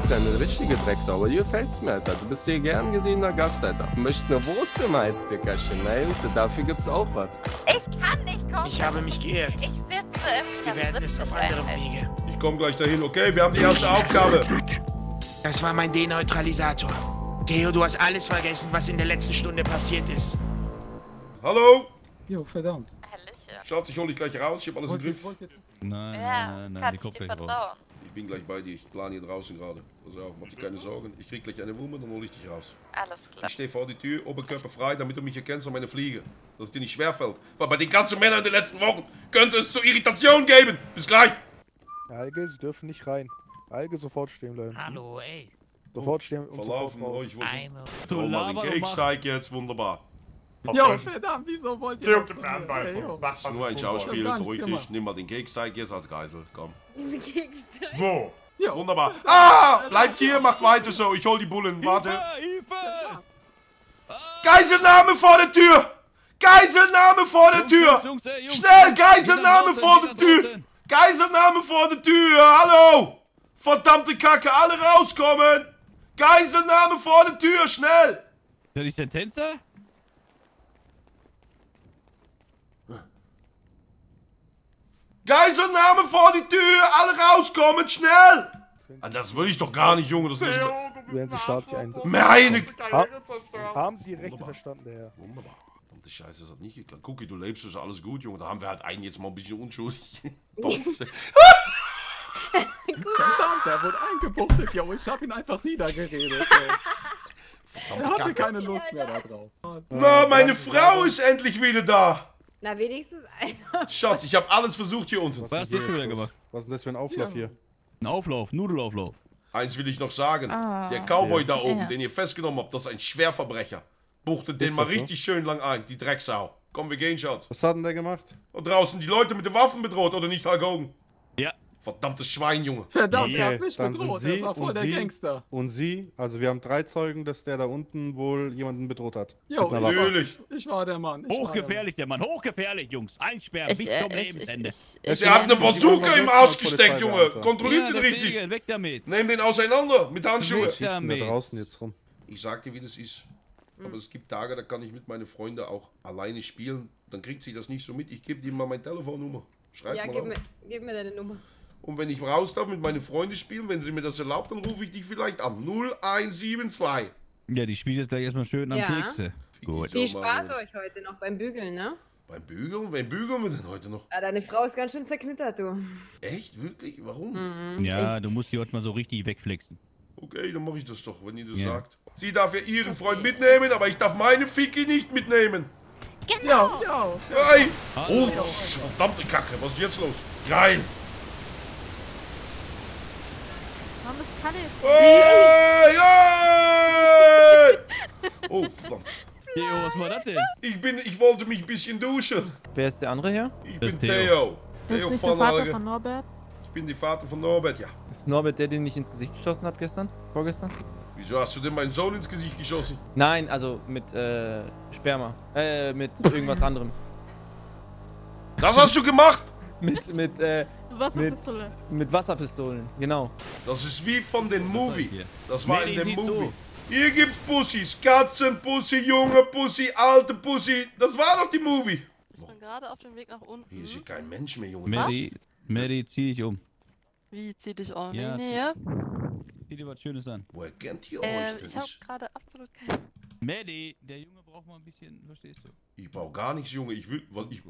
bist ja eine richtige Drecksau, aber dir gefällt's mir, Alter. Du bist hier gern gesehener Gast, Alter. Du möchtest eine Wurst im Heizdickerchen, ne? Und dafür gibt's auch was. Ich kann nicht kommen. Ich habe mich geirrt. Ich sitze im Wir werden es auf anderem Wege. Ich komme gleich dahin, okay? Wir haben die erste Aufgabe. Das war mein Deneutralisator. Theo, du hast alles vergessen, was in der letzten Stunde passiert ist. Hallo? Jo, verdammt. Schatz, ich hol dich gleich raus. Ich habe alles im Griff. Nein, Ja, nein, nein, kann die ich Ich bin gleich bei dir. Ich plane hier draußen gerade. Pass auf, mach dir keine Sorgen. Ich krieg gleich eine Wumme, dann hol ich dich raus. Alles klar. Ich stehe vor die Tür, Oberkörper frei, damit du mich erkennst an meine Fliege. Dass es dir nicht schwerfällt. Weil bei den ganzen Männern in den letzten Wochen könnte es zu Irritation geben. Bis gleich. Alge, Sie dürfen nicht rein. Alge, sofort stehen bleiben. Hallo, ey. Sofort stehen und Verlaufen. sofort Oh, raus. ich wollte Eine. So, oh, mal den. Keksteig jetzt. Wunderbar. Jo, verdammt, wieso wollt ihr... Das mir mir? Anweisung. Sag, Das was ist nur ein. Schauspiel. Beruhig dich. gemacht. Nimm mal den Keksteig jetzt als Geisel. Komm. So. Jo. Wunderbar. Ah! Bleibt hier, macht weiter so. Ich hol die Bullen. Warte. Hilfe! Geiselnahme vor der Tür! Geiselnahme vor der Tür! Schnell, Geiselnahme vor der Tür! Geiselnahme vor der Tür! Hallo! Verdammte Kacke, alle rauskommen! Geiselnahme vor der Tür, schnell! Ist der nicht der Tänzer? Geiselnahme vor die Tür, alle rauskommen, schnell! Ah, Das will ich doch gar nicht, Junge. Das ist Theo, du bist Werden ein Sie. Meine... Hast die Karriere zerstört. Haben Sie Rechte verstanden, der Herr? Wunderbar. Verdammte Scheiße, das hat nicht geklappt. Cookie, du lebst, ist alles gut, Junge. Da haben wir halt einen jetzt mal ein bisschen unschuldig. Verdammt, der wurde eingebuchtet, jo. Ich hab ihn einfach niedergeredet, ey. Er hatte keine Lust mehr da drauf. Na, meine Frau ist endlich wieder da! Na, wenigstens einer. Schatz, ich habe alles versucht hier unten. Was hast du schon wieder gemacht? Was ist denn das für ein Auflauf Ja. hier? Ein Auflauf, Nudelauflauf. Eins will ich noch sagen. Ah. Der Cowboy Ja. da oben, Ja. den ihr festgenommen habt, das ist ein Schwerverbrecher. Buchtet den mal so? richtig schön lang ein, die Drecksau. Komm, wir gehen, Schatz. Was hat denn der gemacht? Und draußen die Leute mit den Waffen bedroht, oder nicht, Hulk Hogan? Verdammtes Schwein, Junge. Verdammt, er Okay, hat mich bedroht. Sie Er war voll und der Sie- Gangster. Und Sie? Also wir haben drei Zeugen, dass der da unten wohl jemanden bedroht hat. Jo, ich Natürlich. ich war der Mann. Ich Hochgefährlich, der Mann. Hochgefährlich, Jungs. Einsperren Ich, bis äh, zum ich, ich, Lebensende. ich, ich, hat eine Bazooka im Arsch gesteckt, Junge. Kontrolliert Ja, den richtig. weg damit. Nehm den auseinander mit Handschuhe. Weg da damit. draußen jetzt rum. Ich sag dir, wie das ist. Aber es gibt Tage, da kann ich mit meinen Freunden auch alleine spielen. Dann kriegt sie das nicht so mit. Ich gebe dir mal meine Telefonnummer. Schreib Ja, mal gib auf. mir, gib mir deine Nummer. Und wenn ich raus darf mit meinen Freunden spielen, wenn sie mir das erlaubt, dann rufe ich dich vielleicht an. 0172. Ja, die spielt jetzt gleich erstmal schön am Ja. Kekse. Gut. Viel Spaß Jungs. euch heute noch beim Bügeln, ne? Beim Bügeln? Wen bügeln wir denn heute noch? Ja, deine Frau ist ganz schön zerknittert, du. Echt? Wirklich? Warum? Mhm. Ja, du musst die heute mal so richtig wegflexen. Okay, dann mache ich das doch, wenn ihr das Ja. sagt. Sie darf ja ihren Freund mitnehmen, aber ich darf meine Ficky nicht mitnehmen. Ja, ja. Hey! Oh, verdammte Kacke, was ist jetzt los? Geil! Kalle jetzt? Hey, hey! Oh, verdammt. Theo, was war das denn? Ich, bin, ich wollte mich ein bisschen duschen. Wer ist der andere hier? Ich Das bin Theo. Theo. Das ist Theo nicht der Vater von Norbert? Ich bin die Vater von Norbert, ja. Ist Norbert der, den ich ins Gesicht geschossen habe gestern? Vorgestern? Wieso hast du denn meinen Sohn ins Gesicht geschossen? Nein, also mit äh, Sperma. Äh, mit irgendwas anderem. Das hast du gemacht? Mit, mit, äh, Wasserpistole. mit Wasserpistolen, genau. Das ist wie von den Movie. hier? Das war Mary in dem Movie. zu. Hier gibt's Pussys. Katzen, Pussy, junge Pussy, alte Pussy. Das war doch die Movie. Ich bin gerade auf dem Weg nach unten. Hier ist hier kein Mensch mehr, Junge. Mary, Mary, zieh dich um. Wie zieh dich um? Ja, Wie Nähe? Zieh dir was Schönes an. Woher kennt ihr Ähm, euch? ich Das habe ist, gerade absolut keine. Mary, der Junge braucht mal ein bisschen, verstehst du? ich brauch gar nichts, Junge. Ich will. Was, ich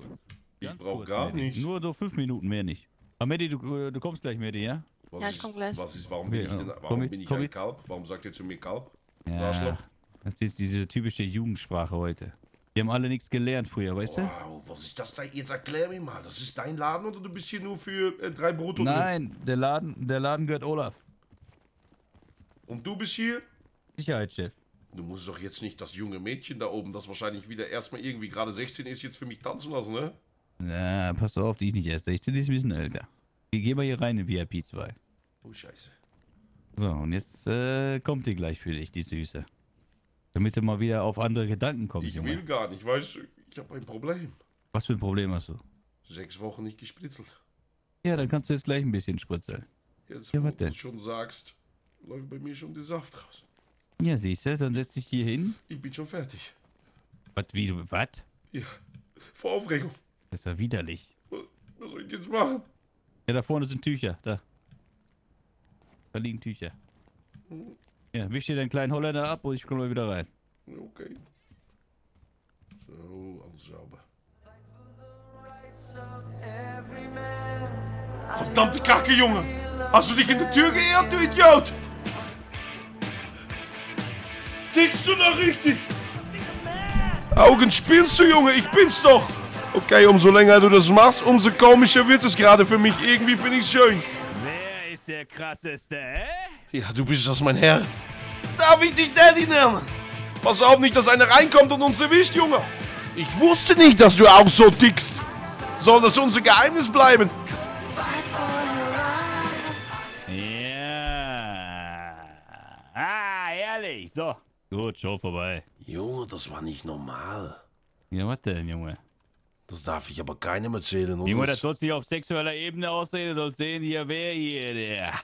ich Ganz brauch kurz, gar nichts. Nur so fünf Minuten, mehr nicht. Aber Mary, du, du kommst gleich, Mary, ja? Was Ja, ich ist- komm gleich. Was ist, warum bin ich denn, ja. warum Komm bin ich komm ein. Kalb? Warum sagt ihr zu mir Kalb? Das Arschloch. Das ist diese typische Jugendsprache heute. Die haben alle nichts gelernt früher, weißt du? Wow, was ist das da? Jetzt erklär mir mal. Das ist dein Laden oder du bist hier nur für äh, drei Brutto drin? Nein, der Laden, der Laden gehört Olaf. Und du bist hier? Sicherheitschef. Du musst doch jetzt nicht das junge Mädchen da oben, das wahrscheinlich wieder erstmal irgendwie gerade 16 ist, jetzt für mich tanzen lassen, ne? Na, pass auf, die ist nicht erst 16, die ist ein bisschen älter. Wir gehen mal hier rein in VIP 2. Oh, scheiße. So, und jetzt äh, kommt die gleich für dich, die Süße. Damit du mal wieder auf andere Gedanken kommst, Ich will gar nicht, weißt du, ich habe ein Problem. Was für ein Problem hast du? Sechs Wochen nicht gespritzelt. Ja, dann kannst du jetzt gleich ein bisschen spritzeln. Jetzt, Ja, wo du schon sagst, läuft bei mir schon der Saft raus. Ja, siehst du, dann setz dich hier hin. Ich bin schon fertig. Was, wie, was? Ja, vor Aufregung. Das ist ja widerlich. Was soll ich jetzt machen? Ja, da vorne sind Tücher, da. Da liegen Tücher. Ja, wisch dir deinen kleinen Holländer ab und ich komme mal wieder rein. Okay. So, alles sauber. Verdammte Kacke, Junge! Hast du dich in der Tür geehrt, du Idiot? Tickst du noch richtig? Augen spielst du, Junge, ich bin's doch! Okay, umso länger du das machst, umso komischer wird es gerade für mich. Irgendwie finde ich's schön. Wer ist der krasseste, hä? Ja, du bist das, mein Herr. Darf ich dich Daddy nennen? Pass auf nicht, dass einer reinkommt und uns erwischt, Junge. Ich wusste nicht, dass du auch so tickst. Soll das unser Geheimnis bleiben? Ja. Ah, ehrlich. So. Gut, Show vorbei. Junge, das war nicht normal. Ja, was denn, Junge? Das darf ich aber keinem erzählen. Junge, das- das soll nicht auf sexueller Ebene aussehen. Du sollst sehen, hier, wer hier der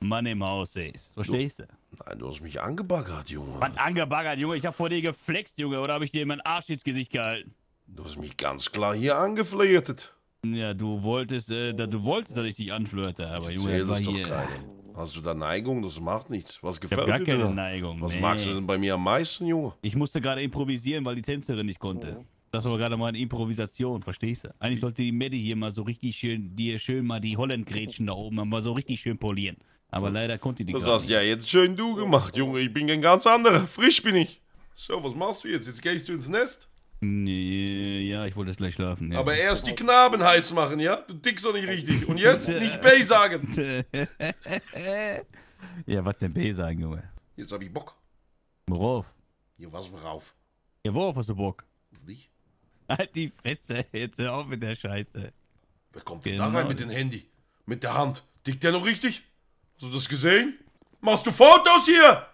Mann im Haus ist. Verstehst du? Nein, du hast mich angebaggert, Junge. Was angebaggert, Junge? Ich hab vor dir geflext, Junge. Oder hab ich dir meinen Arsch ins Gesicht gehalten? Du hast mich ganz klar hier angeflirtet. Ja, du wolltest, äh, du wolltest, dass ich dich anflirte, aber Junge, Erzähl das war doch hier. keinem. Hast du da Neigung? Das macht nichts. Was Ich hab gefällt gar dir keine denn? Neigung. Was nee. magst du denn bei mir am meisten, Junge? Ich musste gerade improvisieren, weil die Tänzerin nicht konnte. Das war gerade mal eine Improvisation, verstehst du? Eigentlich sollte die Medi hier mal so richtig schön, dir schön mal die Hollandgrätschen da oben mal so richtig schön polieren. Aber leider konnte die Das gerade hast ja jetzt schön du gemacht, Junge. Ich bin ein ganz anderer. Frisch bin ich. So, was machst du jetzt? Jetzt gehst du ins Nest? Nee, ja, ich wollte jetzt gleich schlafen. Ja. Aber erst die Knaben heiß machen, ja? Du tickst doch nicht richtig. Und jetzt nicht B sagen. ja, was denn B sagen, Junge? Jetzt hab ich Bock. Worauf? Hier, was worauf? Ja, worauf hast du Bock? Auf dich? Halt die Fresse, jetzt hör auf mit der Scheiße. Wer kommt denn Genau. da rein mit dem Handy? Mit der Hand? Tickt der noch richtig? Hast du das gesehen? Machst du Fotos hier?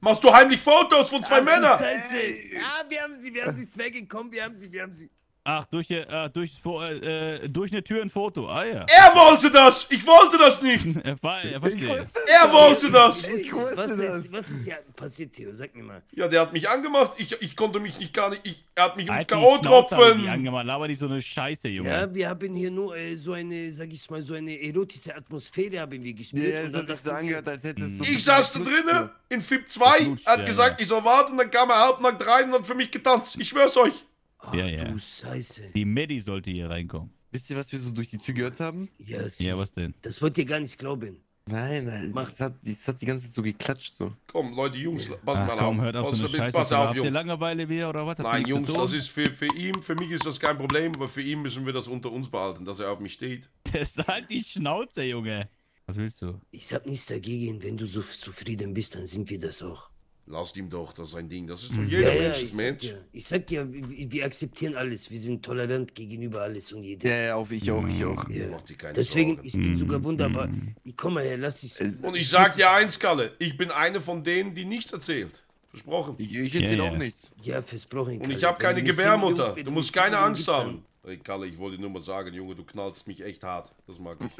Machst du heimlich Fotos von zwei Männern? Ja, wir haben sie, wir haben sie, ist weggekommen, wir haben sie, wir haben sie. Ach, durch, äh, durch, äh, durch eine Tür ein Foto. Ah ja. Er wollte das! Ich wollte das nicht! Er, war, er verstehe. Er wollte das! was, ist, was ist ja passiert, Theo? Sag mir mal. Ja, der hat mich angemacht. Ich, ich konnte mich nicht gar nicht. Ich, er hat mich um Halt die K.O. Schnauze, hab ich die tropfen. angemacht, aber nicht so eine Scheiße, Junge. Ja, wir haben hier nur äh, so eine, sag ich mal, so eine erotische Atmosphäre haben wir gespürt. Ja, das hat sich so angehört, als hätte es so. Ich saß da drinnen in FIP 2, Geflutscht, er hat ja, gesagt, ja. ich soll warten, dann kam er halbnackt rein und hat für mich getanzt. Ich schwör's euch. Ach Ja, ja. du Scheiße. Die Medi sollte hier reinkommen. Wisst ihr, was wir so durch die Tür gehört haben? Ja, sie, Ja, was denn? das wollt ihr gar nicht glauben. Nein, nein, Mach. das hat, das hat die ganze Zeit so geklatscht so. Komm, Leute, Jungs, pass Ach mal komm, auf. hört auf pass, so Scheiße. pass auf, Habt ihr Jungs. Langeweile wieder oder was? Habt Nein, Jungs, das ist für, für ihn, für mich ist das kein Problem, aber für ihn müssen wir das unter uns behalten, dass er auf mich steht. Das ist halt die Schnauze, Junge. Was willst du? Ich hab nichts dagegen, wenn du so zufrieden bist, dann sind wir das auch. Lasst ihm doch, das ist sein Ding. Das ist Mhm. doch jeder Mensch ich ist sag Mensch. ja, ich sag ja, wir, wir akzeptieren alles. Wir sind tolerant gegenüber alles und jedem. Ja, ja, auch ich auch, ich auch. Ja. Mach dir keine Deswegen, Sorgen. ich bin sogar Mhm. wunderbar. Ich komm mal her, lass dich. Und ich sag dir eins, Kalle, ich bin einer von denen, die nichts erzählt. Versprochen. Ich, ich erzähle Ja, auch ja. nichts. Ja, versprochen. Und Kalle. ich habe keine Gebärmutter. Du musst keine Angst haben. Hey Kalle, ich wollte dir nur mal sagen, Junge, du knallst mich echt hart. Das mag ich.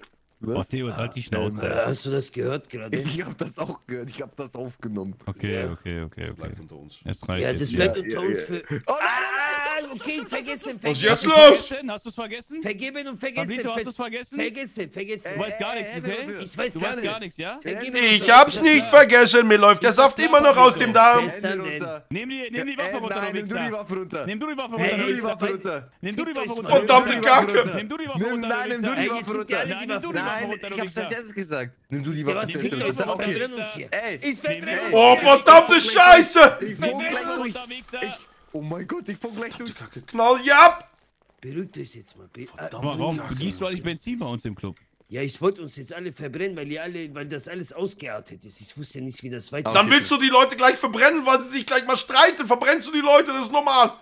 Oh, Theo, halt die Schnauze. Äh, hast du das gehört gerade? Ich hab das auch gehört, ich hab das aufgenommen. Okay, Ja. okay, okay, okay. Bleibt unter uns. Es reicht Ja, jetzt. das bleibt Ja, unter ja, uns ja. für. Oh Ah, okay, vergessen, Was ist vergessen. jetzt los? Vergessen? Hast du es vergessen? Vergeben und vergessen. Pablito, hast du es vergessen? Vergessen, vergessen. Du weißt gar nichts, okay? Ich weiß Du gar weißt gar nichts, ja? Vergeben Ich vergessen. hab's nicht vergessen, mir läuft der Saft immer noch aus dem Darm. Nimm die, nimm die Waffe Äh, runter, nein, du nimm du die Wichser. Waffe runter. Nimm du die Waffe runter, Nimm du die Waffe runter. Nimm du die Waffe runter. Verdammte Kacke. Nimm du die Waffe Nimm, runter, nein, nimm du die Waffe runter. Nein, nimm du die. Waffe runter, ich hab's als erstes gesagt. Nimm du die Waffe runter. Ey, Ich. Oh, verdammte Scheiße! ich die gleich Waffe oh mein Gott, ich fuhr gleich durch. Knall ja ab! Beruhigt euch jetzt mal. Be ah, Warum gießt du eigentlich Benzin bei uns im Club? Ja, ich wollte uns jetzt alle verbrennen, weil ihr alle, weil das alles ausgeartet ist. Ich wusste nicht, wie das weitergeht. Dann willst du die Leute gleich verbrennen, weil sie sich gleich mal streiten. Verbrennst du die Leute, das ist normal.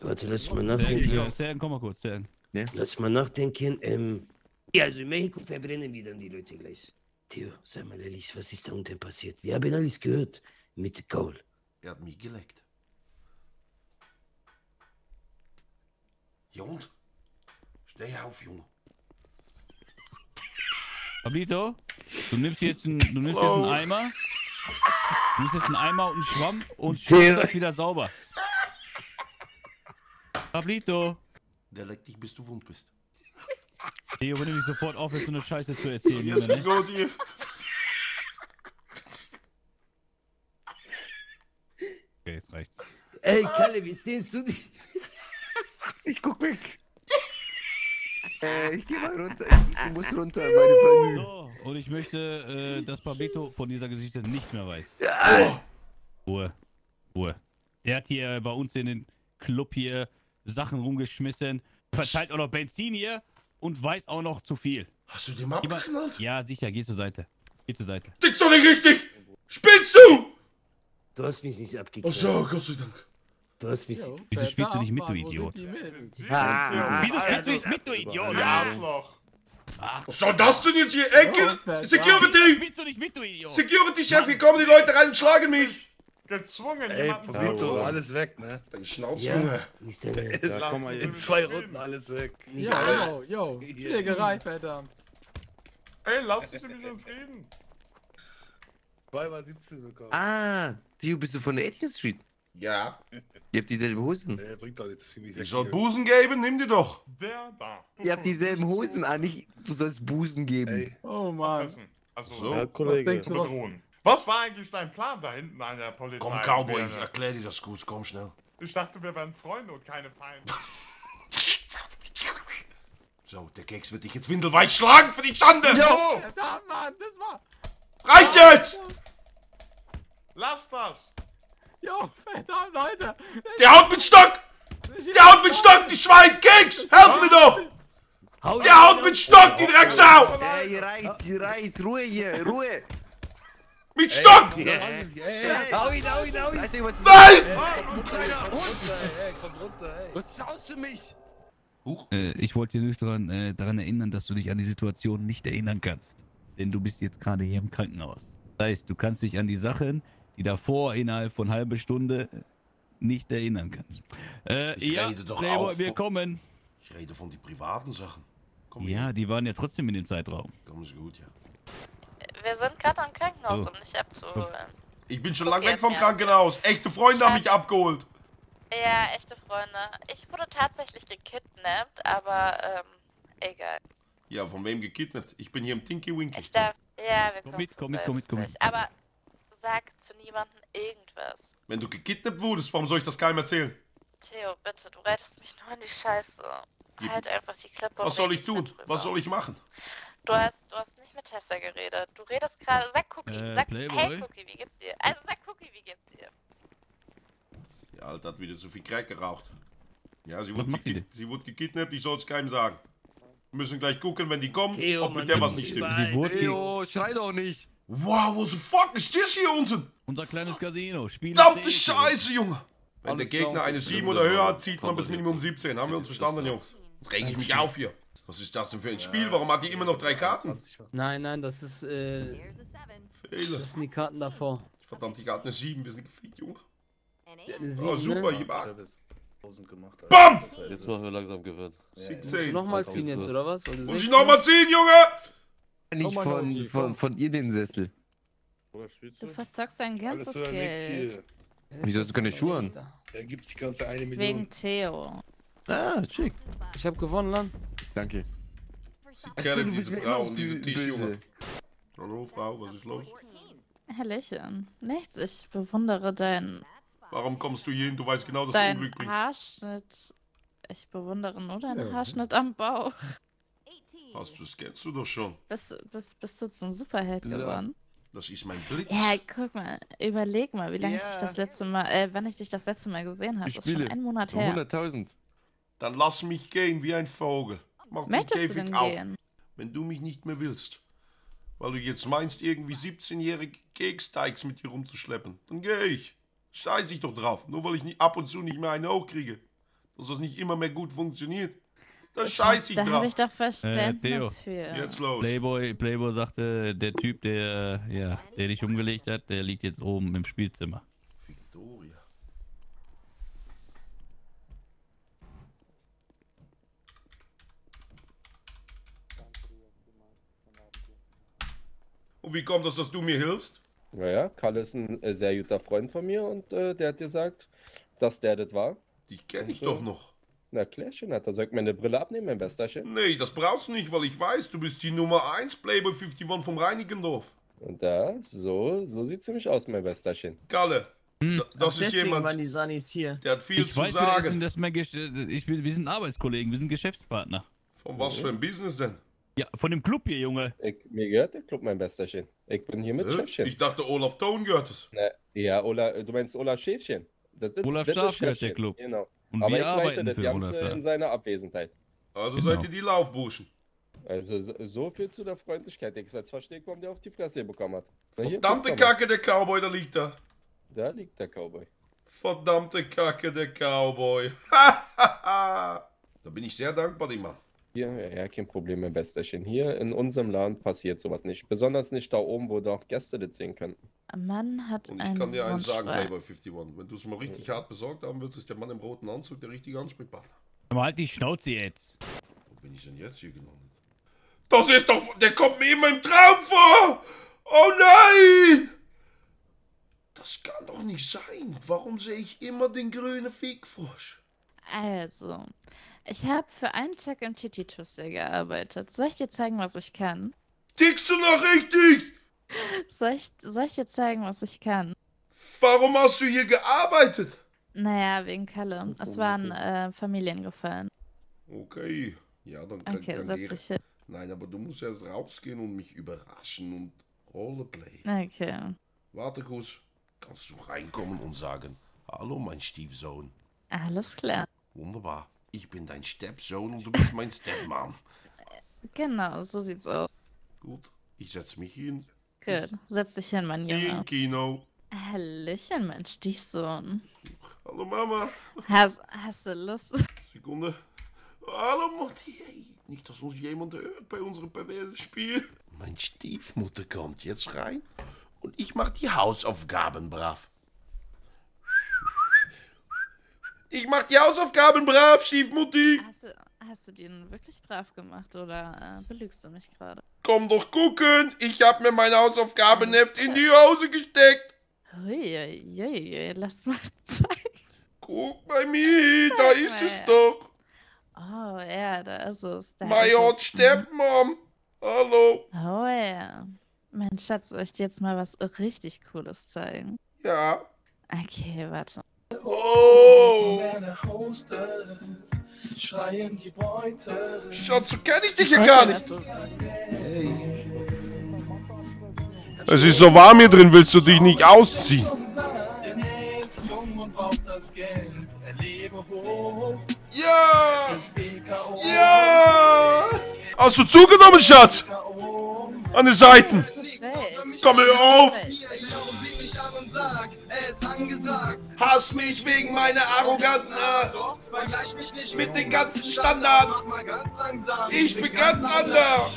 Warte, lass mal nachdenken. äh, Sergen, komm mal kurz, Sergen. Lass mal nachdenken. Ähm, ja, also in Mexiko verbrennen wir dann die Leute gleich. Theo, sei mal ehrlich, was ist da unten passiert? Wir haben alles gehört mit Gaul. Er hat mich geleckt. Ja und? Steh auf, Junge. Pablito? Du nimmst jetzt einen, du nimmst jetzt einen Hallo. Eimer. Du nimmst jetzt einen Eimer und einen Schwamm und schützt das wieder sauber. Pablito. Der leckt dich, bis du wund bist. Theo, wenn du nicht sofort aufhörst, so eine Scheiße zu erzählen, Junge, ne? gut. Okay, jetzt reicht. Ey, Kalle, wie stehst du dich? Ich guck weg. äh, ich geh mal runter. Ich muss runter, meine Freunde. So, und ich möchte, äh, dass Pablito von dieser Geschichte nichts mehr weiß. Ruhe. Ruhe. Der hat hier bei uns in den Club hier Sachen rumgeschmissen, verteilt auch noch Benzin hier und weiß auch noch zu viel. Hast du den mal abgeknallt? Ja, sicher, geh zur Seite. Geh zur Seite. Dickst doch nicht richtig! Spielst du? Du hast mich nicht Ach abgeknallt. so, Gott sei Dank. Du hast mich... Jo, Wieso spielst du nicht mit, du Idiot? Ah, Wieso spielst du nicht mit, du Idiot? Du Arschloch. Was soll das denn jetzt hier? Verdammt. Security! Spielst du nicht mit, du Idiot? Security-Chef, hier kommen die Leute rein und schlagen mich! Gezwungen, Ey, tun. alles weg, ne? Deine Schnauze, ja, dein. Ist Lass uns in zwei. Runden alles weg. Ja, yo, yo. Schlägerei, verdammt. Ey, lass uns mich in Frieden. Zweimal 17 bekommen. Ah, Theo, bist du von der 18th Street? Ja. Ihr habt dieselben Hosen. Äh, bringt doch nichts für mich. Ich soll Busen geben? Nimm die doch. Der da. Ihr habt dieselben Hosen an, nicht du sollst Busen geben. Ey, Oh Mann. Also, So. Ja, Was Kollege. denkst zu du, was... Was war eigentlich dein Plan da hinten an der Polizei? Komm, Cowboy, ich erklär dir das gut. Komm schnell. Ich dachte, wir wären Freunde und keine Feinde. So, der Keks wird dich jetzt windelweich schlagen für die Schande. Jo! Verdammt, Mann, das war... Reicht jetzt! Lass das! Jo, verdammt, Leute. Der haut mit Stock! Der haut mit Stock, die Schwein! Keks! Helf mir doch! Der haut mit Stock, die Drecksau! Ey, hier reicht's, hier reicht's. Ruhe hier, Ruhe. Mit Stock! ey, ey, ey, Hau ihn, hau ihn, hau ihn. Nein! komm runter, ey. Was schaust du mich? Äh, ich wollte dich daran, äh, daran erinnern, dass du dich an die Situation nicht erinnern kannst. Denn du bist jetzt gerade hier im Krankenhaus. Das heißt, du kannst dich an die Sachen, die davor innerhalb von halbe Stunde nicht erinnern kannst. Äh, Ich ja, rede doch Playboy, wir kommen. Ich rede von den privaten Sachen. Komm, Ja, die waren ja trotzdem in dem Zeitraum. Komm, ist gut, ja. Wir sind gerade am Krankenhaus, Oh. um dich abzuholen. Ich bin schon lange weg vom Krankenhaus. Echte Freunde haben mich abgeholt. Ja, echte Freunde. Ich wurde tatsächlich gekidnappt, aber ähm, egal. Ja, von wem gekidnappt? Ich bin hier im Tinky Winky. Ich darf. Ja, wir Komm kommen mit, komm mit, komm mit, komm mit. Aber sag zu niemandem irgendwas. Wenn du gekidnappt wurdest, warum soll ich das keinem erzählen? Theo, bitte, du rettest mich nur in die Scheiße. Gib- Halt einfach die Klippe. Was soll ich tun? Was soll ich machen? Du hast, du hast nicht mit Tessa geredet. Du redest gerade. Sag Cookie. Äh, sag, Playboy? hey Cookie, wie geht's dir? Also sag Cookie, wie geht's dir? Die Alte hat wieder zu viel Crack geraucht. Ja, sie wurde, sie wurde gekidnappt, ich soll es keinem sagen. Wir müssen gleich gucken, wenn die kommt, Theo, ob mit der was nicht stimmt. Sie wurde ge- Theo, schrei doch nicht. Wow, wo the fuck ist das hier unten? Unser kleines Casino. Spiel Verdammte Scheiße, Junge! Wenn Alles der Gegner klar. eine 7 oder höher hat, zieht man bis Minimum 17. Haben wir uns verstanden, Jungs? Jetzt reg ich mich auf hier. Was ist das denn für ein Spiel? Warum hat die immer noch drei Karten? Nein, nein, das ist, äh, Fehler. das sind die Karten davor. Verdammt, die Karten eine 7. Wir sind gefickt, Junge. Oh, super, ne? gemacht. Alter. BAM! Jetzt machen wir langsam gewöhnt. Musst du 16. nochmal ziehen jetzt, oder was? Muss ich 16 nochmal ziehen, Junge? Nicht Komm von, Loki, von, von ihr den Sessel. Oder spielst Du du? verzockst dein ganzes Geld. Wieso hast du keine Schuhe an? Da gibt's die ganze eine Million. Wegen Theo. Ah, schick. Ich hab gewonnen, Lan. Danke. Kerle, du diese bist Frau und diese bö- Tisch, böse. Junge. Hallo, Frau, was ist los? Hallöchen. Nichts, ich bewundere deinen Warum kommst du hier hin? Du weißt genau, dass du Unglück bringst. Haarschnitt. Ich bewundere nur deinen Ja. Haarschnitt am Bauch. Hast du, das kennst du doch schon. Bist, bist, bist du zum Superheld Ja. geworden? Das ist mein Blitz. Ja, guck mal, überleg mal, wie lange ich Ja. dich das letzte Mal, äh, wann ich dich das letzte Mal gesehen habe. Ich Das ist schon spiele. ein Monat her. 100.000. Dann lass mich gehen wie ein Vogel. Mach den Möchtest du Käfig denn auf, gehen? wenn du mich nicht mehr willst. Weil du jetzt meinst, irgendwie 17-jährige Keksteigs mit dir rumzuschleppen. Dann gehe ich. Scheiß ich doch drauf. Nur weil ich nicht, ab und zu nicht mehr eine hochkriege. Dass das nicht immer mehr gut funktioniert. Da scheiß ich Da drauf. habe ich doch Äh. Verständnis für. Jetzt los. Playboy, Playboy sagte, der Typ, der, äh, ja, der dich umgelegt hat, der liegt jetzt oben im Spielzimmer. Victoria. Und wie kommt das, dass du mir hilfst? Naja, Kalle ist ein äh, sehr guter Freund von mir und äh, der hat gesagt, dass der das war. Die kenne ich Und, äh, doch noch. Na, Klärchen hat er. Soll ich meine Brille abnehmen, mein Besterchen? Nee, das brauchst du nicht, weil ich weiß, du bist die Nummer 1 Playboy 51 vom Reinigendorf. Und da, so, so sieht's nämlich aus, mein Besterchen. Kalle, da- das ist Deswegen waren jemand, die Sunnies hier. der hat viel Ich zu weiß, sagen. das mein Gesch ich, bin- wir sind Arbeitskollegen, wir sind Geschäftspartner. Von was für ein Business denn? Ja, von dem Club hier, Junge. Ich, mir gehört der Club, mein Besterchen. Ich bin hier mit Hä? Chefchen. Ich dachte, Olaf Thon gehört es. Na, ja, Ola, du meinst Olaf Schäfchen. Das ist, Olaf das ist Schaf gehört der Club. Genau. Und Aber wir arbeiten das für Ganze in seiner Abwesenheit. Also Genau. seid ihr die Laufburschen. Also so, viel zu der Freundlichkeit. Ich jetzt verstehe, warum der auf die Fresse bekommen hat. Na, Verdammte. Kacke, der Cowboy, da liegt er. Da liegt der Cowboy. Verdammte Kacke, der Cowboy. da bin ich sehr dankbar, dem Mann. Hier, ja, ja, kein Problem, mein Besterchen. Hier in unserem Laden passiert sowas nicht. Besonders nicht da oben, wo doch Gäste das sehen könnten. Ein Mann hat Und ich einen kann dir eins sagen. Playboy 51. Wenn du es mal richtig hart besorgt haben willst, ist der Mann im roten Anzug der richtige Ansprechpartner. Aber halt die Schnauze jetzt. Wo bin ich denn jetzt hier gelandet? Das ist doch. Der kommt mir immer im Traum vor! Oh nein! Das kann doch nicht sein. Warum sehe ich immer den grünen Fickfrosch? Also, ich habe für einen Tag im Titi Twister gearbeitet. Soll ich dir zeigen, was ich kann? Tickst du noch richtig? Soll ich, soll ich dir zeigen, was ich kann? Warum hast du hier gearbeitet? Naja, wegen Kalle. Es waren äh, Familiengefallen. Okay. Ja, dann kann Okay, dann setz gehe- dich hin. Nein, aber du musst erst rausgehen und mich überraschen und Roleplay. Okay. Warte kurz. Kannst du reinkommen und sagen, hallo mein Stiefsohn. Alles klar. Wunderbar. Ich bin dein Stepsohn und du bist mein Stepmom. Genau, so sieht's aus. Gut, ich setze mich hin. Gut. Setz dich hin, mein Junge. Im Kino. Hallöchen, mein Stiefsohn. Hallo Mama. Hast, hast du Lust? Sekunde. Hallo Mutti. Hey, nicht, dass uns jemand hört bei unserem perversen Spiel. Mein Stiefmutter kommt jetzt rein und ich mach die Hausaufgaben brav. Ich mach die Hausaufgaben brav, Stiefmutti. Hast du, hast du den wirklich brav gemacht oder äh, belügst du mich gerade? Komm doch gucken. Ich hab mir mein Hausaufgabenheft in die Hose gesteckt. Huiuiui, lass mal zeigen. Guck bei mir, da ist mal es doch. Oh ja, da ist es. Da My ist old es. Stepmom. Hallo. Oh ja. Mein Schatz, soll ich dir jetzt mal was richtig Cooles zeigen? Ja. Okay, warte. Oh. Schreien die Beute. Schatz, so kenn ich dich ja gar nicht. Es ist so warm hier drin, willst du dich nicht ausziehen? Ja! Ja! Hast du zugenommen, Schatz? An den Seiten. Komm, hör auf! Hass mich wegen meiner arroganten Art. Mit den ganzen Standards. Ich bin ganz anders.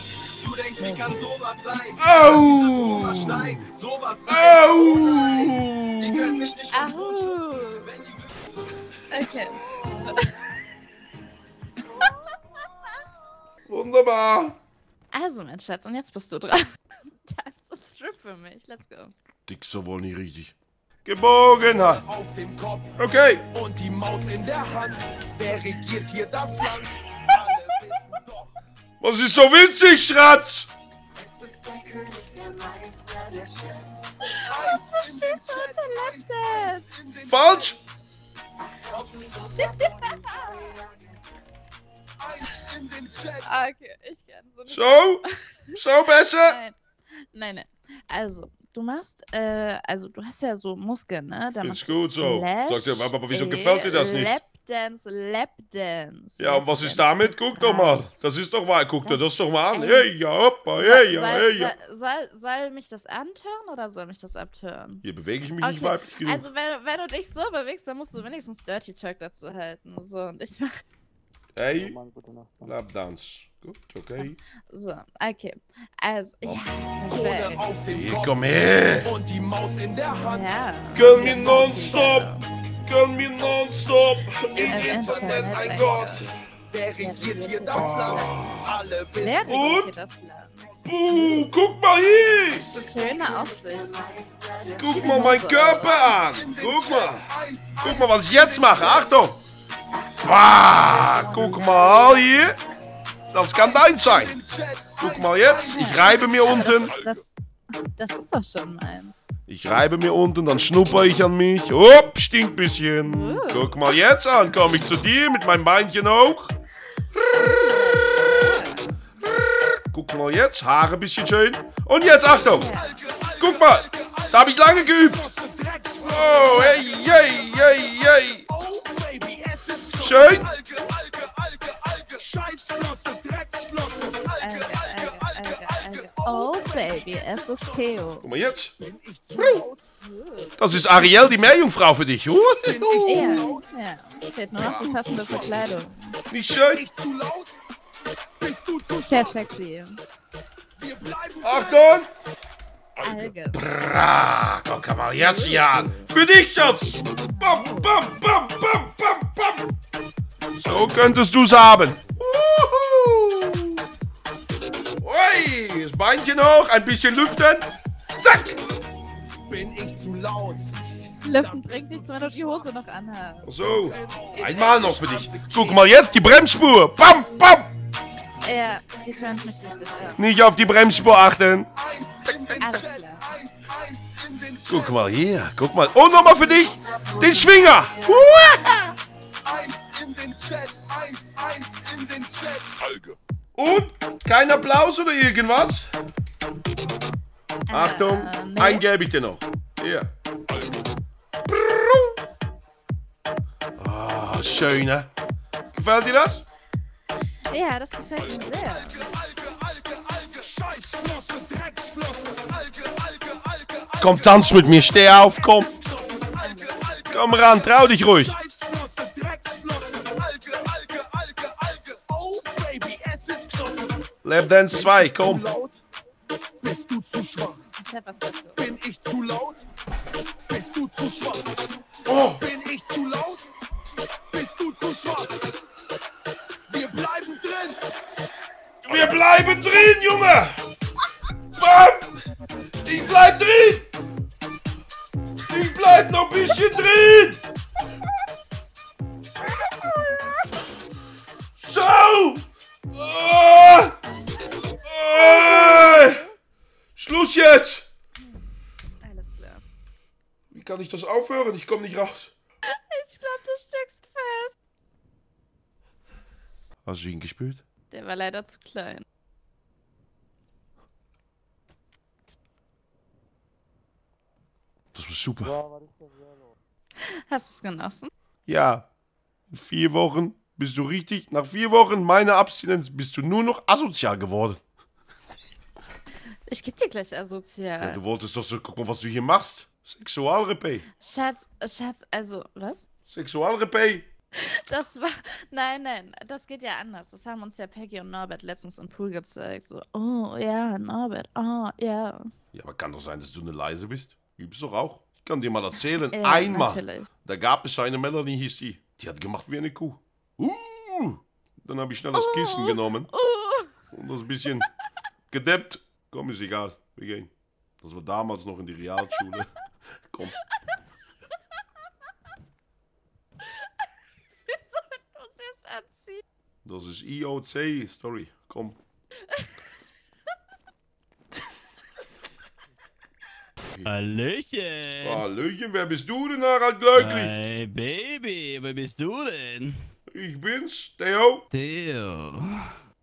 Du denkst, wie kann sowas sein? Au! Sowas Au! Die können mich nicht Ahu. Okay. Wunderbar. Also, mein Schatz, und jetzt bist du dran. Tanz und Strip für mich. Let's go. Dickst du wohl nicht richtig. Geborgenheit. auf dem Kopf Okay. und die Maus in der Hand. Wer regiert hier das Land? Was ist so witzig, Schratz? Was verstehst du unter Laptop? Falsch? Ah, okay, ich kann so. So? So besser? Nein, nein, nein. Also, du machst, äh, also du hast ja so Muskeln, ne? Da du gut so. Sagt er, aber- aber wieso äh, gefällt dir das nicht? Lapdance, Lapdance. Ja, und was ist damit? Guck doch mal. Das ist doch wahr. Guck dir das doch mal an. Hey, ja, hoppa, hey, ja, soll, hey, ja. soll, soll, soll mich das antören oder soll mich das abtören? Hier bewege ich mich nicht weiblich genug. Also, wenn, wenn du dich so bewegst, dann musst du wenigstens Dirty Talk dazu halten. So, und ich mach. Hey, Lapdance. Gut, okay. So, okay. Also, ja. Krone auf Hier, Kopf komm her. und die Maus in der Hand. Ja. Gönn mir nonstop. Gönn mir nonstop. Im Internet, ein Gott. Wer regiert hier das Land? Alle wissen Wer regiert das Land? Buh, guck mal hier. schöne Aussicht. Guck mal meinen Körper an. Guck mal. Guck mal, was ich jetzt mache. Achtung. Bah, guck mal hier. Das kann dein sein. Guck mal jetzt. Ich reibe mir unten. Das, das ist doch schon meins. Ich reibe mir unten, dann schnupper ich an mich. Upp, stinkt bisschen. Guck mal jetzt an. Komm ich zu dir mit meinem Beinchen hoch. Guck mal jetzt. Haare bisschen schön. Und jetzt Achtung. Guck mal. Da habe ich lange geübt. Oh, hey, hey, hey, hey. Schön. Alge, Alge, Alge, Alge. Oh, Baby, es ist Theo. Guck mal jetzt. Das ist Ariel, die Meerjungfrau für dich. Uh. Ja, ja. Fehlt nur noch die passende Verkleidung. Nicht schön? Sehr sexy. Achtung. Alge. Bra, guck mal jetzt hier an. Für dich, Schatz. Bam, bam, bam, bam, bam, bam. So könntest du's haben. Uhu. Ui, das Beinchen hoch, ein bisschen lüften. Zack. Bin ich zu laut? Lüften bringt nichts, wenn du die Hose noch anhast. So, einmal noch für dich. Guck mal jetzt die Bremsspur. Bam, bam. Ja, mich richtig, ja. Nicht auf die Bremsspur achten. Alles klar. Guck mal hier, guck mal. Und nochmal für dich den Schwinger. Und kein Applaus oder irgendwas? Achtung, nee. einen gebe ich dir noch. Hier. Ah, schön, ne? Gefällt dir das? Ja, das gefällt mir sehr. Komm, tanz mit mir, steh auf, komm. Komm ran, trau dich ruhig. Lapdance 2, komm. Bist du zu schwach? Bin ich zu laut? Bist du zu schwach? Oh. Bin ich zu laut? Bist du zu schwach? Wir bleiben drin. Wir bleiben drin, Junge! Bam! Ich bleib drin! Ich bleib noch ein bisschen drin! So! Ah! Ah! Schluss jetzt! Alles klar. Wie kann ich das aufhören? Ich komme nicht raus. Ich glaub, du steckst fest. Hast du ihn gespürt? Der war leider zu klein. Das war super. Hast du es genossen? Ja. In vier Wochen bist du richtig, nach vier Wochen meiner Abstinenz bist du nur noch asozial geworden. Ich geb dir gleich asozial. Ja, du wolltest doch so gucken, was du hier machst. Sexualrepay. Schatz, Schatz, also, was? Sexualrepay. Das war. Nein, nein, das geht ja anders. Das haben uns ja Peggy und Norbert letztens im Pool gezeigt. So, oh ja, Norbert, oh ja. Ja, aber kann doch sein, dass du eine Leise bist. Übst doch auch. Ich kann dir mal erzählen. Ja, Einmal. natürlich. Da gab es eine Melanie, hieß die. Die hat gemacht wie eine Kuh. Uh, dann habe ich schnell das Kissen genommen. Und das ein bisschen gedeppt. Komm, ist egal. Wir gehen. Das war damals noch in die Realschule. Komm. Wieso du uns erst anziehen? Das ist IOC Story. Komm. Hallöchen. Hallöchen, wer bist du denn, Harald Glöckli? Hey, Baby, wer bist du denn? Ich bin's, Theo. Theo.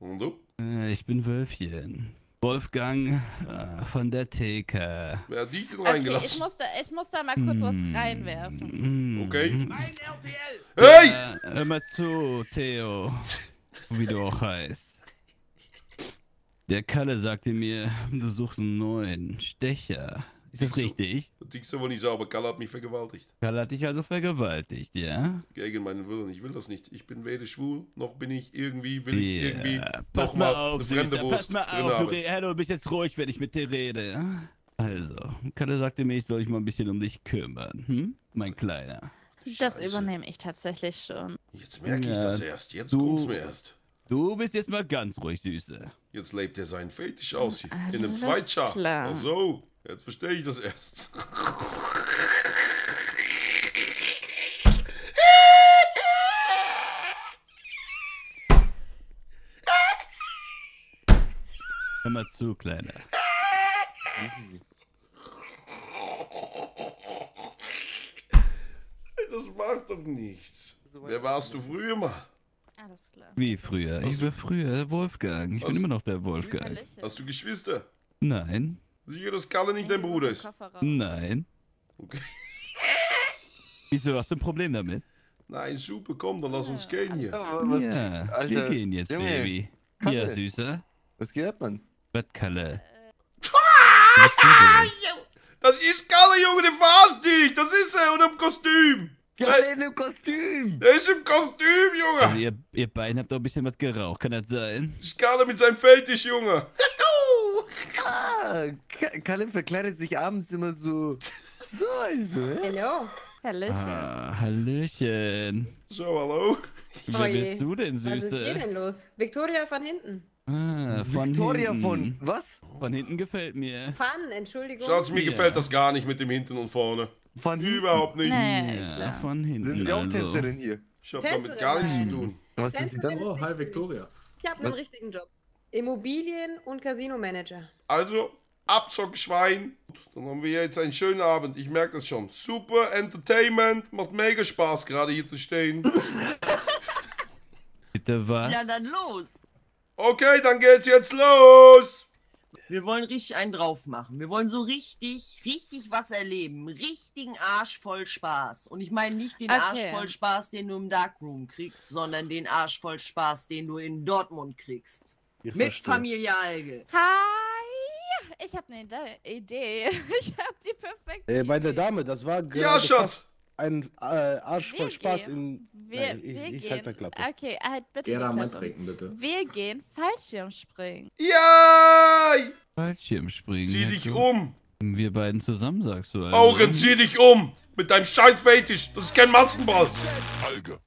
Und du? Äh, Ich bin Wölfchen. Wolfgang äh, von der Theke. Wer hat dich denn Okay, ich reingelassen? muss, da, ich muss da mal kurz was reinwerfen. Okay. Hey! Äh, hör mal zu, Theo. Wie du auch heißt. Der Kalle sagte mir, du suchst einen neuen Stecher. Ist das richtig? Du tickst aber nicht sauber. Kalle hat mich vergewaltigt. Kalle hat dich also vergewaltigt, ja? Gegen meinen Willen. Ich will das nicht. Ich bin weder schwul, noch bin ich irgendwie, will ich irgendwie Pass mal auf, Süßer, pass mal auf, du, Hallo, du bist jetzt ruhig, wenn ich mit dir rede. Also, Kalle sagte mir, ich soll mich mal ein bisschen um dich kümmern, hm? Mein Kleiner. Das übernehme ich tatsächlich schon. Jetzt merke ich Ja, das erst. Jetzt du- kommt's mir erst. Du bist jetzt mal ganz ruhig, Süße. Jetzt lebt er seinen Fetisch aus hier. In einem Alles Zweitschar. klar. Ach so, jetzt verstehe ich das erst. Hör mal zu, Kleiner. Das macht doch nichts. Wer warst du früher mal? Alles klar. Wie früher? Ich war früher Wolfgang. Ich bin immer noch der Wolfgang. Hast du Geschwister? Nein. Sicher, dass Kalle nicht dein Bruder ist? Nein. Okay. Wieso hast du ein Problem damit? Nein, super, komm, dann lass uns gehen hier. was ja, geht? wir Alter, gehen jetzt, Junge, Baby. Kalle. Ja, Süßer. Was geht ab, Mann? Was, Kalle? Das ist Kalle, Junge, der verarscht dich. Das ist er und im Kostüm. Kalle in einem Kostüm. Der ist im Kostüm, Junge. Also ihr, ihr beiden habt doch ein bisschen was geraucht, kann das sein? Das ist Kalle mit seinem Fetisch, Junge. Ah, Ka- Kalle verkleidet sich abends immer so. So, also, hä? Hello. Hallöchen. Ah, Hallöchen. So, hallo. Wer Oje. bist du denn, Was ist hier Süße? denn los? Victoria von hinten. Ah, von Victoria hinten. von. Was? Von hinten gefällt mir. Fun, Entschuldigung. Schatz, mir Ja. gefällt das gar nicht mit dem Hinten und Vorne. Von hinten. Überhaupt nicht. Nee, Ja, klar. von hinten. Sind Sie auch also. Tänzerin hier? Ich hab damit gar nichts zu tun. Was sind Sie dann? Oh, hi Victoria. Ich habe einen richtigen Job. Immobilien- und Casino-Manager. Also, Abzockschwein. Dann haben wir jetzt einen schönen Abend. Ich merke das schon. Super Entertainment. Macht mega Spaß, gerade hier zu stehen. Bitte was? Ja, dann los. Okay, dann geht's jetzt los. Wir wollen richtig einen drauf machen. Wir wollen so richtig, richtig was erleben. Richtigen Arsch voll Spaß. Und ich meine nicht den Okay. Arsch voll Spaß, den du im Darkroom kriegst, sondern den Arsch voll Spaß, den du in Dortmund kriegst. Ich Mit verstehe. Familie Alge. Hi! Ich habe eine Idee. Ich habe die perfekte Äh, meine. Dame, das war Ja, Schatz. Fast ein äh, Arsch Wir voll Spaß gehen. in... Wir, Nein, wir ich, ich gehen. halt. Okay, halt bitte Gera, mal trinken, bitte. Wir gehen Fallschirmspringen. Ja! Fallschirmspringen. Zieh dich cool. um. Wir beiden zusammen, sagst du. Also. Augen, zieh dich um. Mit deinem scheiß Fetisch. Das ist kein Maskenball. Alge.